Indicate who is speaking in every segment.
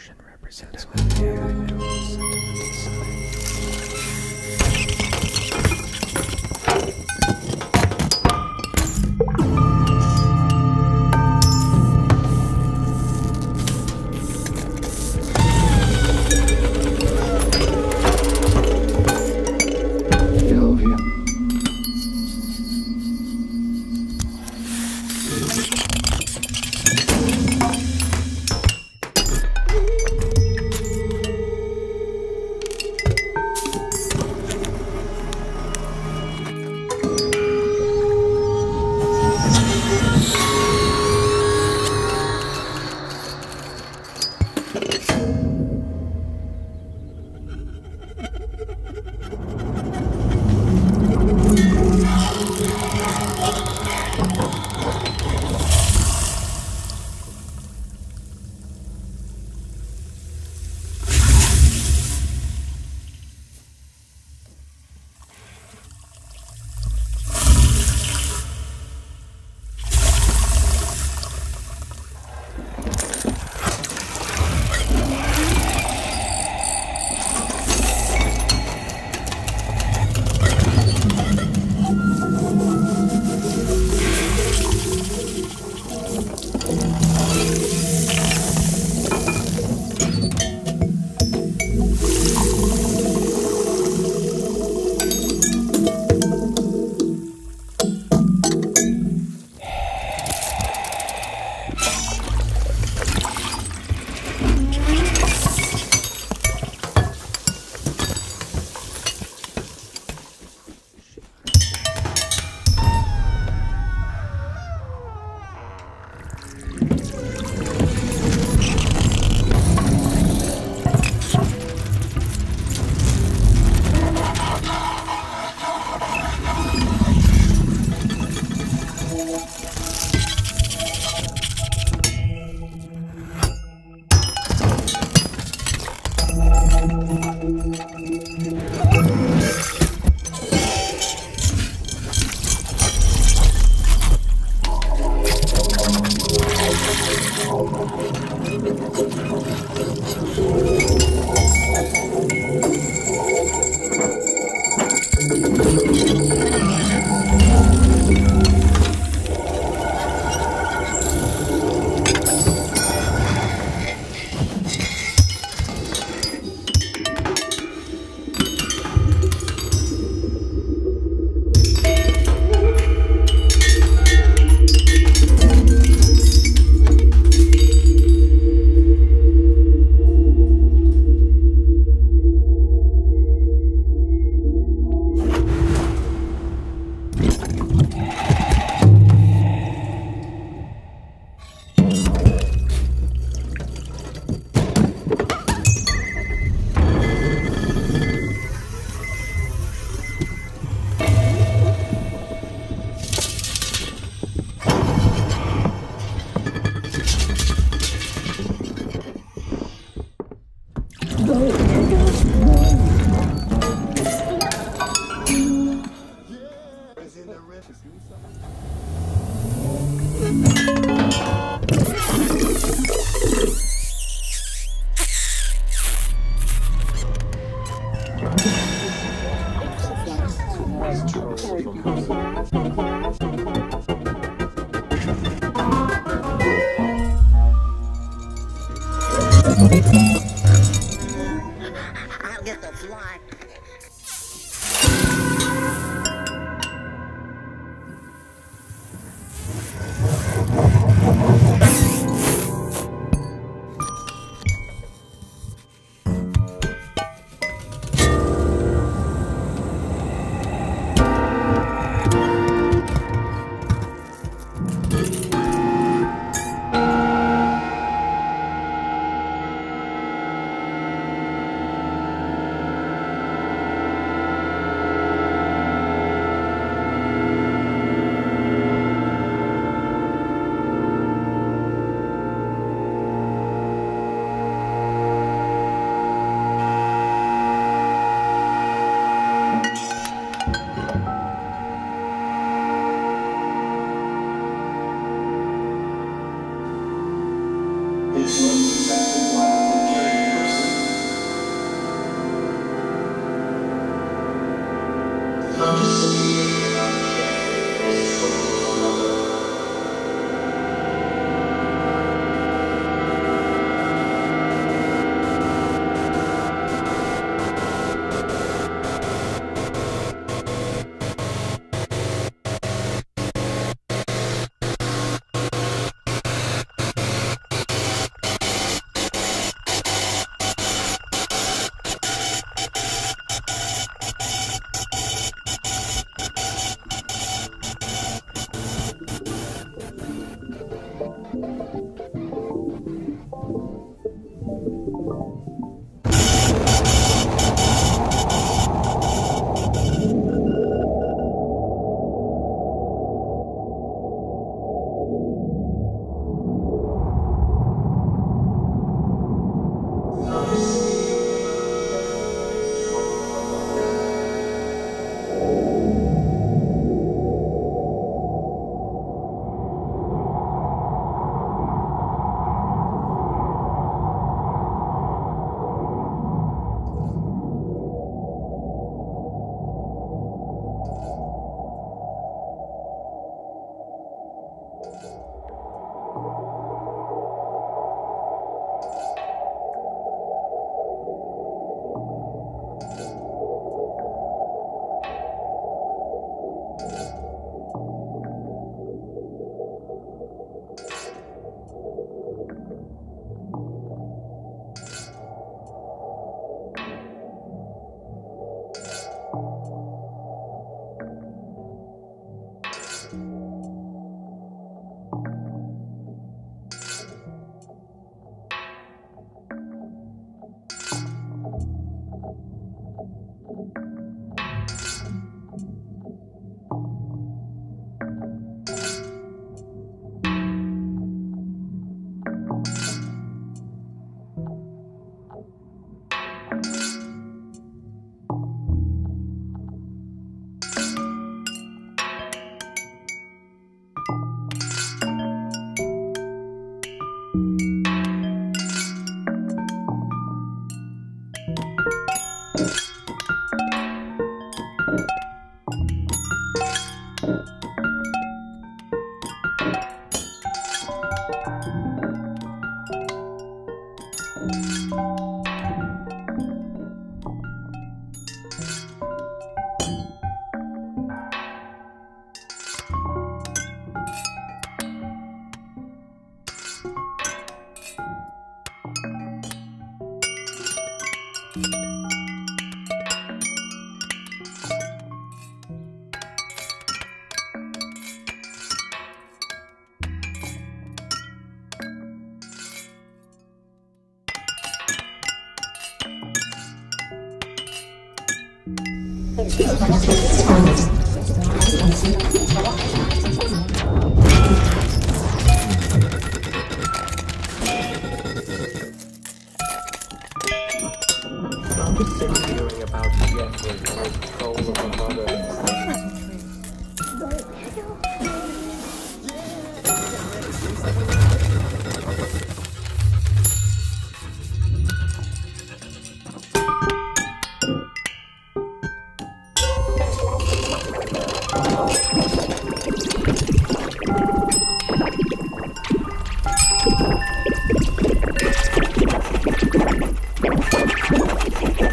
Speaker 1: portion represents what the sentimental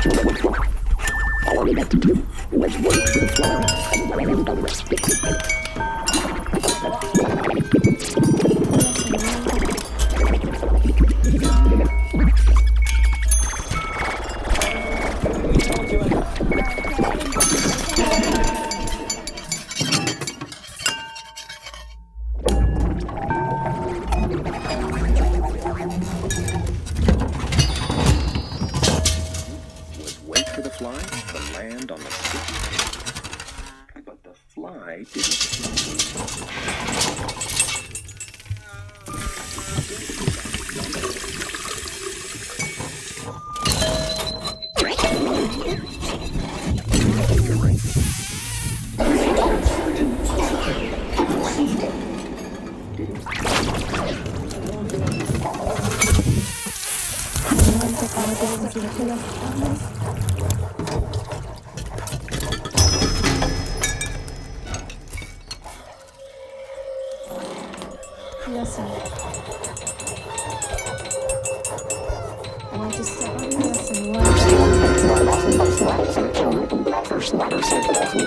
Speaker 2: Was fly to land on the stick. But the fly didn't.
Speaker 3: Listen. I want to stop. Listen, what?
Speaker 1: I'm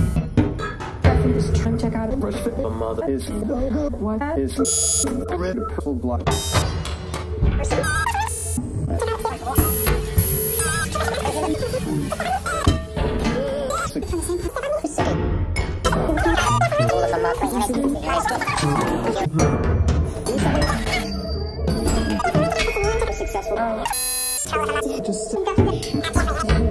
Speaker 1: fresh fit.
Speaker 3: Just try and check out.
Speaker 1: Fresh fit. My mother is
Speaker 3: What?
Speaker 1: is red purple black.
Speaker 3: Just